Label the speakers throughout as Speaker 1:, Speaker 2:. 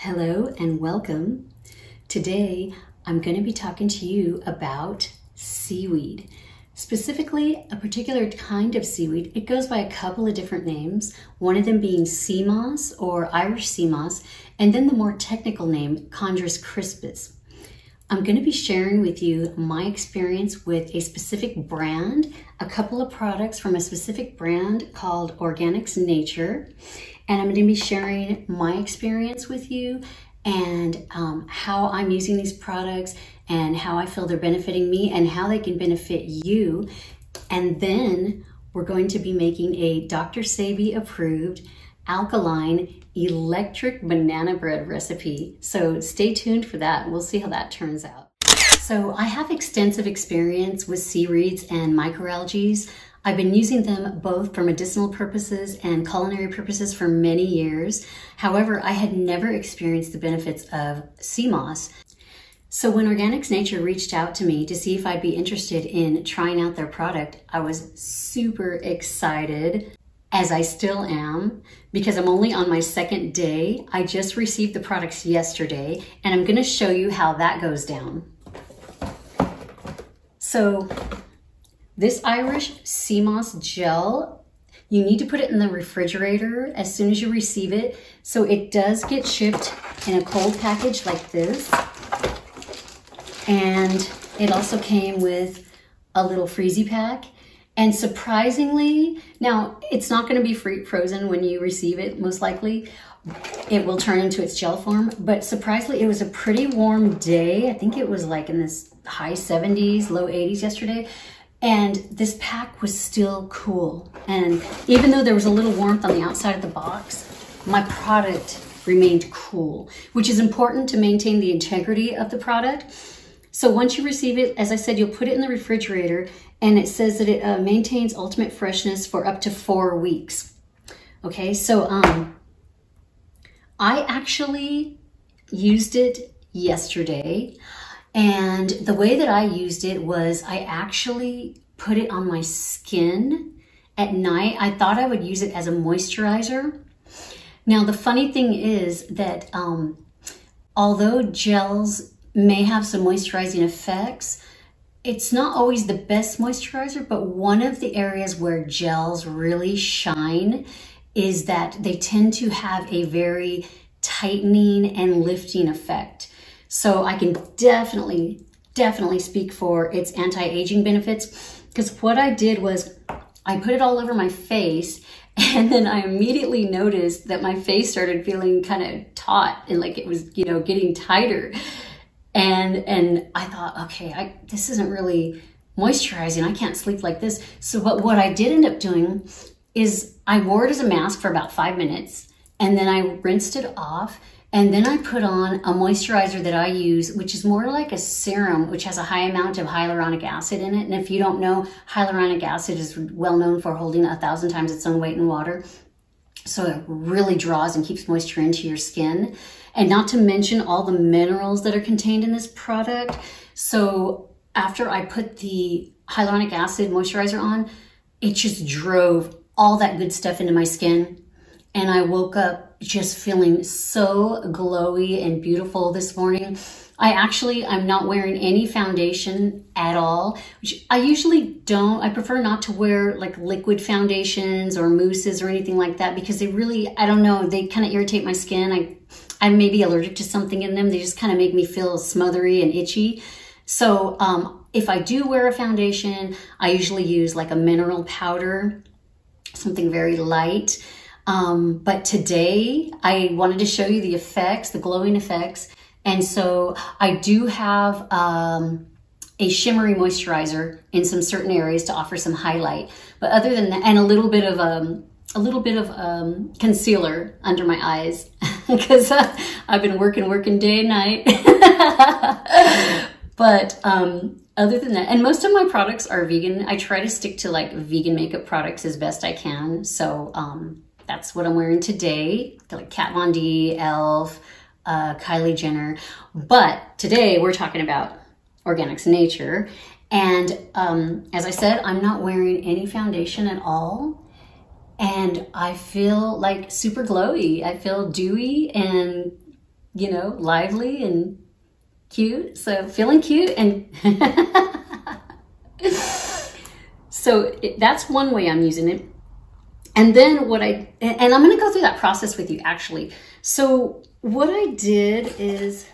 Speaker 1: Hello and welcome. Today I'm going to be talking to you about seaweed. Specifically, a particular kind of seaweed. It goes by a couple of different names, one of them being sea moss or Irish sea moss, and then the more technical name, Chondrus crispus. I'm going to be sharing with you my experience with a specific brand, a couple of products from a specific brand called Organics Nature, and I'm going to be sharing my experience with you and um, how I'm using these products and how I feel they're benefiting me and how they can benefit you. And then we're going to be making a Dr. Sebi approved alkaline electric banana bread recipe. So stay tuned for that. We'll see how that turns out. So I have extensive experience with seaweeds and microalgae. I've been using them both for medicinal purposes and culinary purposes for many years. However, I had never experienced the benefits of sea moss. So when Organics Nature reached out to me to see if I'd be interested in trying out their product, I was super excited, as I still am, because I'm only on my second day. I just received the products yesterday, and I'm gonna show you how that goes down. So this Irish sea moss gel, you need to put it in the refrigerator as soon as you receive it. So it does get shipped in a cold package like this. And it also came with a little freezy pack. And surprisingly, now it's not going to be free, frozen when you receive it, most likely. It will turn into its gel form. But surprisingly, it was a pretty warm day. I think it was like in this high 70s, low 80s yesterday. And this pack was still cool. And even though there was a little warmth on the outside of the box, my product remained cool, which is important to maintain the integrity of the product. So once you receive it, as I said, you'll put it in the refrigerator and it says that it uh, maintains ultimate freshness for up to four weeks. Okay, so um, I actually used it yesterday. And the way that I used it was I actually put it on my skin at night. I thought I would use it as a moisturizer. Now, the funny thing is that um, although gels may have some moisturizing effects, it's not always the best moisturizer, but one of the areas where gels really shine is that they tend to have a very tightening and lifting effect. So I can definitely, definitely speak for its anti-aging benefits because what I did was I put it all over my face and then I immediately noticed that my face started feeling kind of taut and like it was, you know, getting tighter. And, and I thought, okay, I, this isn't really moisturizing. I can't sleep like this. So, but what I did end up doing is I wore it as a mask for about five minutes and then I rinsed it off and then I put on a moisturizer that I use, which is more like a serum, which has a high amount of hyaluronic acid in it. And if you don't know, hyaluronic acid is well known for holding a thousand times its own weight in water. So it really draws and keeps moisture into your skin. And not to mention all the minerals that are contained in this product. So after I put the hyaluronic acid moisturizer on, it just drove all that good stuff into my skin. And I woke up just feeling so glowy and beautiful this morning. I actually, I'm not wearing any foundation at all, which I usually don't. I prefer not to wear like liquid foundations or mousses or anything like that because they really, I don't know, they kind of irritate my skin. I, I may be allergic to something in them. They just kind of make me feel smothery and itchy. So um, if I do wear a foundation, I usually use like a mineral powder, something very light. Um, but today I wanted to show you the effects, the glowing effects. And so I do have um, a shimmery moisturizer in some certain areas to offer some highlight. But other than that, and a little bit of um, a little bit of um, concealer under my eyes because uh, I've been working, working day and night. but um, other than that, and most of my products are vegan. I try to stick to like vegan makeup products as best I can. So um, that's what I'm wearing today. Like Kat Von D, e.l.f., uh, Kylie Jenner. But today we're talking about Organics Nature. And um, as I said, I'm not wearing any foundation at all. And I feel like super glowy. I feel dewy and you know, lively and cute. So feeling cute and so that's one way I'm using it. And then what I, and I'm going to go through that process with you actually. So what I did is,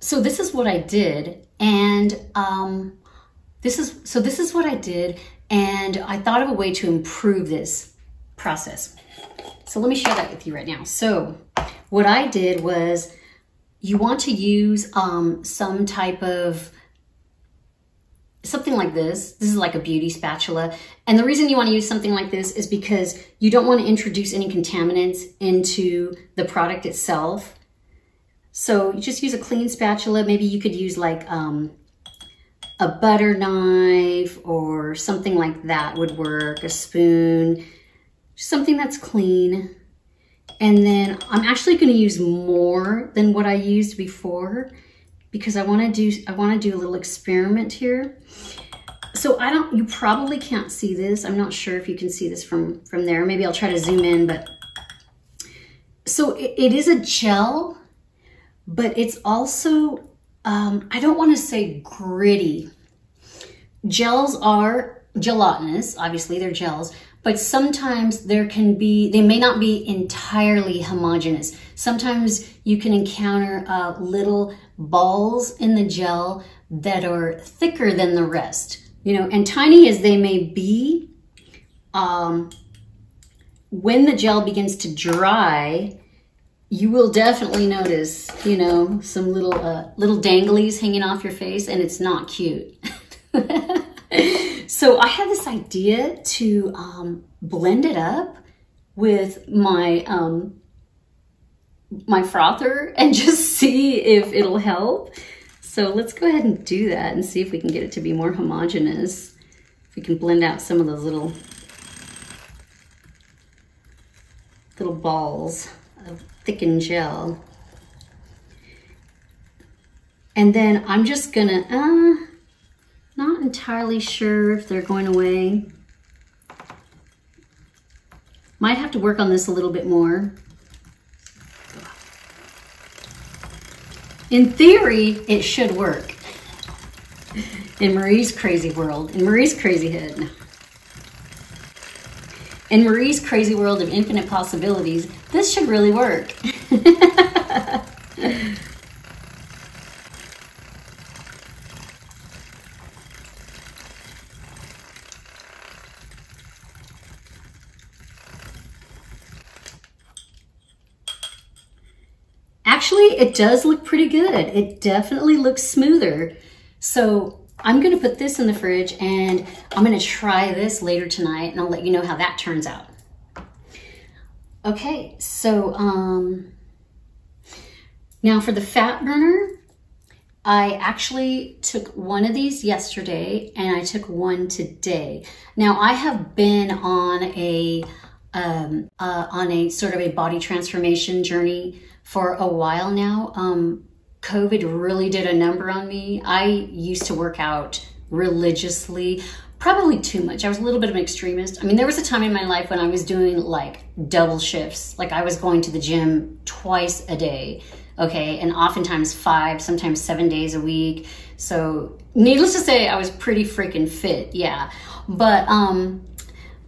Speaker 1: so this is what I did. And um, this is, so this is what I did. And I thought of a way to improve this process. So let me share that with you right now. So what I did was you want to use um, some type of something like this. This is like a beauty spatula. And the reason you want to use something like this is because you don't want to introduce any contaminants into the product itself. So you just use a clean spatula. Maybe you could use like um, a butter knife or something like that would work, a spoon, something that's clean. And then I'm actually going to use more than what I used before because I want to do I want to do a little experiment here. So I don't you probably can't see this. I'm not sure if you can see this from from there. Maybe I'll try to zoom in, but so it, it is a gel, but it's also um, I don't want to say gritty. Gels are gelatinous, obviously they're gels, but sometimes there can be, they may not be entirely homogenous. Sometimes you can encounter uh, little balls in the gel that are thicker than the rest. You know, and tiny as they may be, um, when the gel begins to dry, you will definitely notice, you know, some little uh, little danglies hanging off your face, and it's not cute. So I had this idea to um, blend it up with my um, my frother and just see if it'll help. So let's go ahead and do that and see if we can get it to be more homogeneous. If we can blend out some of those little little balls of thickened gel. And then I'm just gonna, uh, not entirely sure if they're going away. Might have to work on this a little bit more. In theory, it should work. In Marie's crazy world, in Marie's crazy head. In Marie's crazy world of infinite possibilities, this should really work. Actually, it does look pretty good. It definitely looks smoother. So I'm gonna put this in the fridge and I'm gonna try this later tonight and I'll let you know how that turns out. Okay, so um, now for the fat burner, I actually took one of these yesterday and I took one today. Now I have been on a um, uh, on a sort of a body transformation journey for a while now. Um, COVID really did a number on me. I used to work out religiously, probably too much. I was a little bit of an extremist. I mean, there was a time in my life when I was doing like double shifts. Like I was going to the gym twice a day, okay, and oftentimes five, sometimes seven days a week. So, needless to say, I was pretty freaking fit, yeah. But um,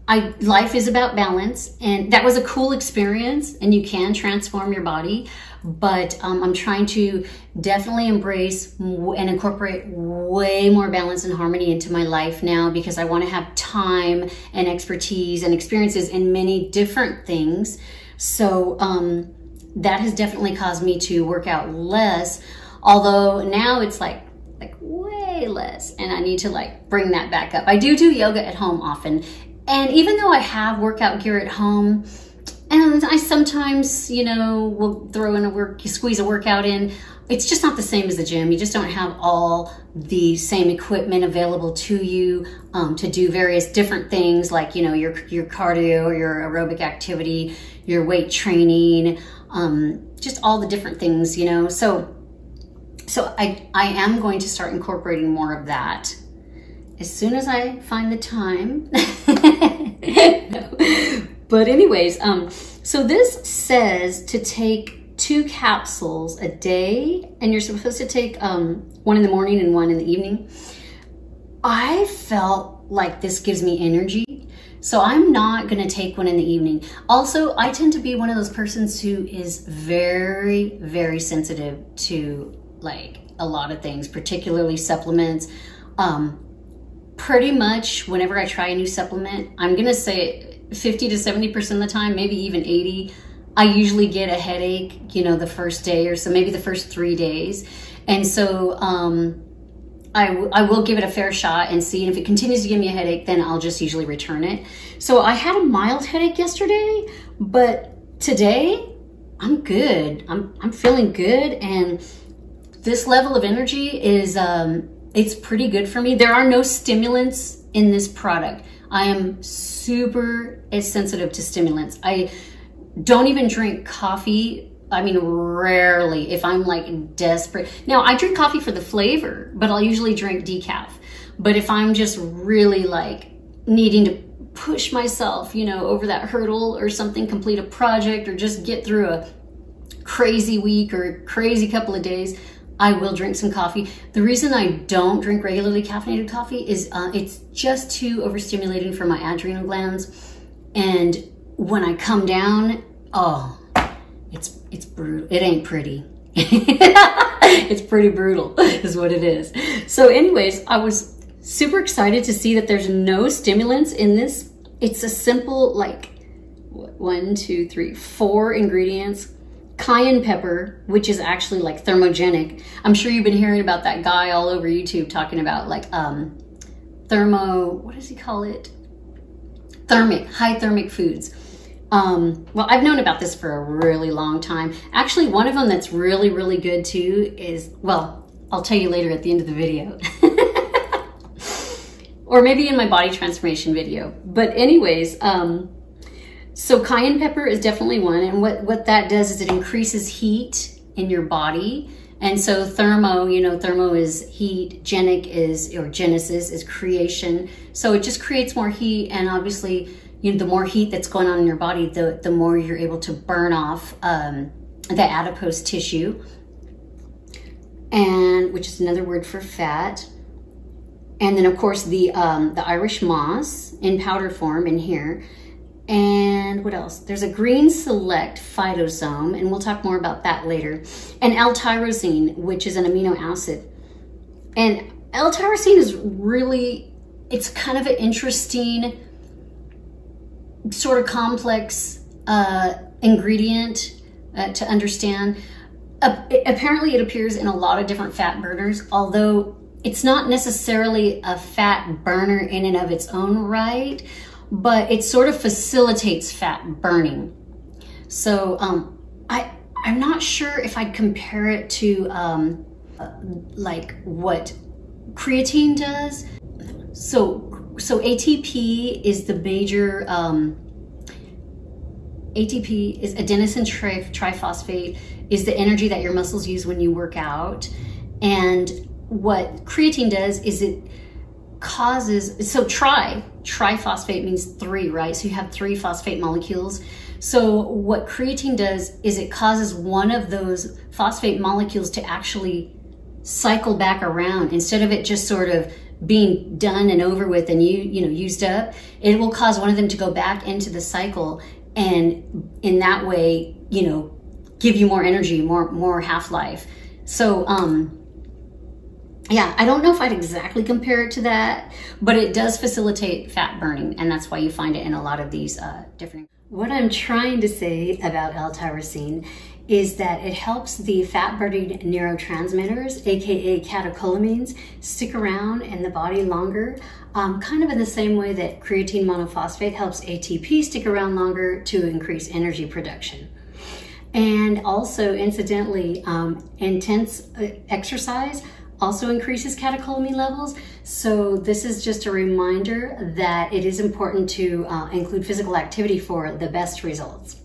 Speaker 1: I life is about balance, and that was a cool experience, and you can transform your body. But um, I'm trying to definitely embrace and incorporate way more balance and harmony into my life now because I want to have time and expertise and experiences in many different things. So um, that has definitely caused me to work out less. Although now it's like like way less and I need to like bring that back up. I do do yoga at home often and even though I have workout gear at home, and I sometimes, you know, will throw in a work, squeeze a workout in, it's just not the same as the gym. You just don't have all the same equipment available to you um, to do various different things like, you know, your, your cardio your aerobic activity, your weight training, um, just all the different things, you know. So, so I, I am going to start incorporating more of that as soon as I find the time. But anyways, um, So this says to take two capsules a day, and you're supposed to take um, one in the morning and one in the evening. I felt like this gives me energy. So I'm not going to take one in the evening. Also, I tend to be one of those persons who is very, very sensitive to like a lot of things, particularly supplements. Um, pretty much whenever I try a new supplement, I'm going to say 50 to 70% of the time, maybe even 80, I usually get a headache, you know, the first day or so, maybe the first three days. And so, um, I, I will give it a fair shot and see. And if it continues to give me a headache, then I'll just usually return it. So I had a mild headache yesterday, but today I'm good. I'm, I'm feeling good. And this level of energy is, um, it's pretty good for me. There are no stimulants in this product. I am super sensitive to stimulants. I don't even drink coffee. I mean, rarely if I'm like desperate. Now, I drink coffee for the flavor, but I'll usually drink decaf. But if I'm just really like needing to push myself, you know, over that hurdle or something, complete a project or just get through a crazy week or crazy couple of days, I will drink some coffee. The reason I don't drink regularly caffeinated coffee is uh, it's just too overstimulating for my adrenal glands. And when I come down, oh, it's it's brutal. It ain't pretty. it's pretty brutal, is what it is. So, anyways, I was super excited to see that there's no stimulants in this. It's a simple like one, two, three, four ingredients cayenne pepper, which is actually like thermogenic. I'm sure you've been hearing about that guy all over YouTube talking about like um, thermo, what does he call it? Thermic, high thermic foods. Um, well, I've known about this for a really long time. Actually, one of them that's really, really good too is, well, I'll tell you later at the end of the video. or maybe in my body transformation video. But anyways, um, so cayenne pepper is definitely one. And what, what that does is it increases heat in your body. And so thermo, you know, thermo is heat, genic is, or genesis is creation. So it just creates more heat. And obviously, you know, the more heat that's going on in your body, the, the more you're able to burn off um, the adipose tissue. And which is another word for fat. And then of course the, um, the Irish moss in powder form in here. And what else? There's a Greenselect phytosome, and we'll talk more about that later. And L-tyrosine, which is an amino acid. And L-tyrosine is really, it's kind of an interesting, sort of complex uh, ingredient uh, to understand. Uh, apparently it appears in a lot of different fat burners, although it's not necessarily a fat burner in and of its own right, but it sort of facilitates fat burning. So um, I, I'm not sure if I'd compare it to um, uh, like what creatine does. So, so ATP is the major, um, ATP is adenosine tri triphosphate is the energy that your muscles use when you work out. And what creatine does is it causes, so tri, triphosphate means three, right? So you have three phosphate molecules. So what creatine does is it causes one of those phosphate molecules to actually cycle back around instead of it just sort of being done and over with and you you know used up it will cause one of them to go back into the cycle and in that way you know give you more energy more more half-life so um yeah, I don't know if I'd exactly compare it to that, but it does facilitate fat burning, and that's why you find it in a lot of these uh, different. What I'm trying to say about L-tyrosine is that it helps the fat burning neurotransmitters, aka catecholamines, stick around in the body longer, um, kind of in the same way that creatine monophosphate helps ATP stick around longer to increase energy production. And also, incidentally, um, intense uh, exercise also increases catecholamine levels. So this is just a reminder that it is important to uh, include physical activity for the best results.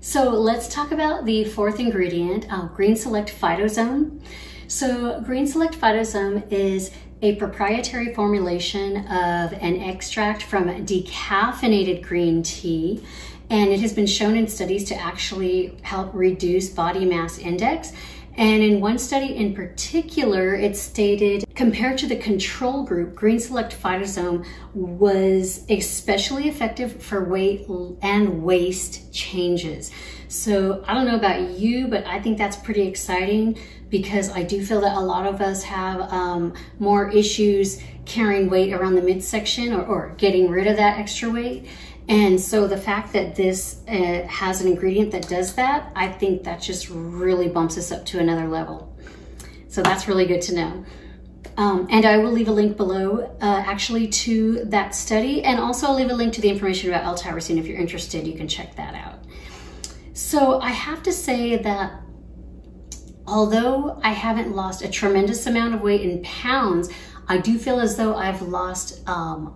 Speaker 1: So let's talk about the fourth ingredient, uh, Greenselect Phytosome. So Greenselect Phytosome is a proprietary formulation of an extract from decaffeinated green tea and it has been shown in studies to actually help reduce body mass index. And in one study in particular, it stated compared to the control group, Greenselect Phytosome was especially effective for weight and waist changes. So I don't know about you, but I think that's pretty exciting because I do feel that a lot of us have um, more issues carrying weight around the midsection or, or getting rid of that extra weight. And so the fact that this uh, has an ingredient that does that, I think that just really bumps us up to another level. So that's really good to know. Um, and I will leave a link below uh, actually to that study. And also I'll leave a link to the information about L-tyrosine. If you're interested, you can check that out. So I have to say that although I haven't lost a tremendous amount of weight in pounds, I do feel as though I've lost um,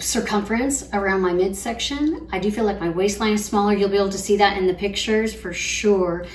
Speaker 1: circumference around my midsection. I do feel like my waistline is smaller. You'll be able to see that in the pictures for sure.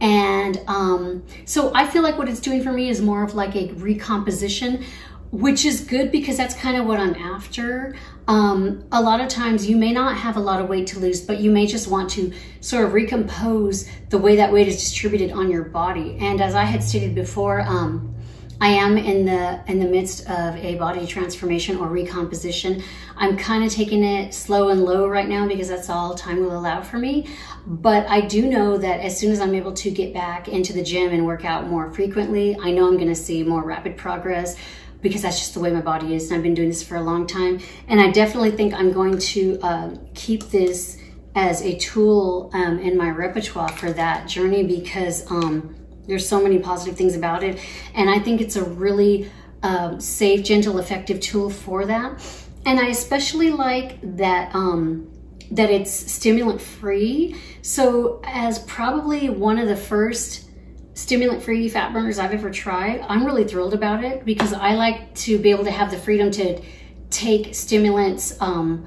Speaker 1: And um, so I feel like what it's doing for me is more of like a recomposition, which is good because that's kind of what I'm after. Um, a lot of times you may not have a lot of weight to lose, but you may just want to sort of recompose the way that weight is distributed on your body. And as I had stated before, um, I am in the in the midst of a body transformation or recomposition. I'm kind of taking it slow and low right now because that's all time will allow for me. But I do know that as soon as I'm able to get back into the gym and work out more frequently, I know I'm going to see more rapid progress because that's just the way my body is. And I've been doing this for a long time. And I definitely think I'm going to uh, keep this as a tool um, in my repertoire for that journey because um, there's so many positive things about it. And I think it's a really um, safe, gentle, effective tool for that. And I especially like that um, that it's stimulant free. So as probably one of the first stimulant free fat burners I've ever tried, I'm really thrilled about it because I like to be able to have the freedom to take stimulants um,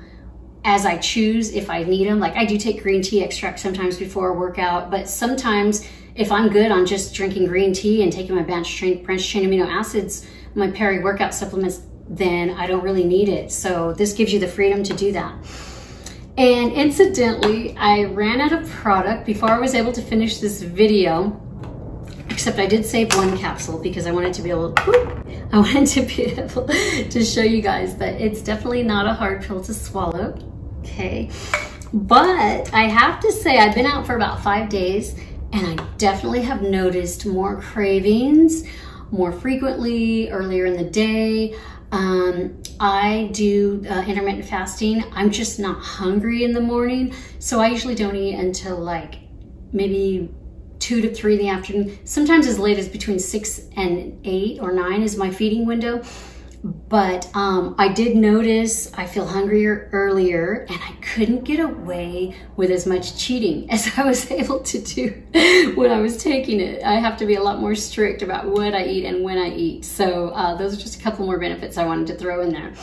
Speaker 1: as I choose if I need them. Like I do take green tea extract sometimes before a workout, but sometimes if I'm good on just drinking green tea and taking my branched chain, branched chain amino acids, my peri-workout supplements, then I don't really need it. So this gives you the freedom to do that. And incidentally, I ran out of product before I was able to finish this video, except I did save one capsule because I wanted to be able, whoop, I wanted to be able to show you guys that it's definitely not a hard pill to swallow, okay? But I have to say, I've been out for about five days and I definitely have noticed more cravings more frequently earlier in the day. Um, I do uh, intermittent fasting. I'm just not hungry in the morning. So I usually don't eat until like maybe two to three in the afternoon. Sometimes as late as between six and eight or nine is my feeding window. But um, I did notice I feel hungrier earlier and I couldn't get away with as much cheating as I was able to do when I was taking it. I have to be a lot more strict about what I eat and when I eat. So uh, those are just a couple more benefits I wanted to throw in there.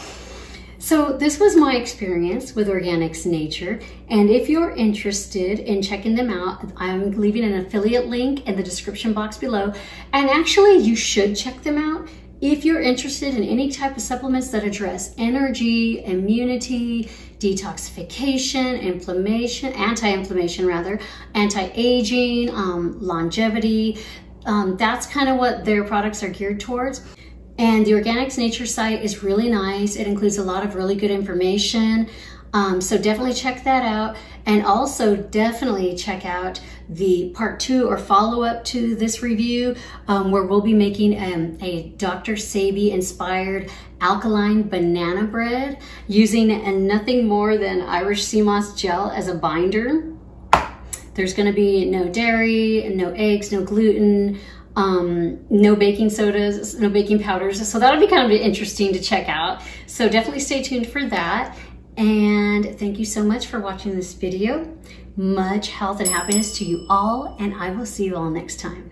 Speaker 1: So this was my experience with Organics Nature. And if you're interested in checking them out, I'm leaving an affiliate link in the description box below. And actually you should check them out if you're interested in any type of supplements that address energy, immunity, detoxification, inflammation, anti-inflammation rather, anti-aging, um, longevity, um, that's kind of what their products are geared towards. And the Organics Nature site is really nice. It includes a lot of really good information. Um, so definitely check that out. And also definitely check out the part two or follow up to this review um, where we'll be making um, a Dr. Sebi inspired alkaline banana bread using nothing more than Irish sea moss gel as a binder. There's gonna be no dairy, no eggs, no gluten, um, no baking sodas, no baking powders. So that'll be kind of interesting to check out. So definitely stay tuned for that. And thank you so much for watching this video. Much health and happiness to you all, and I will see you all next time.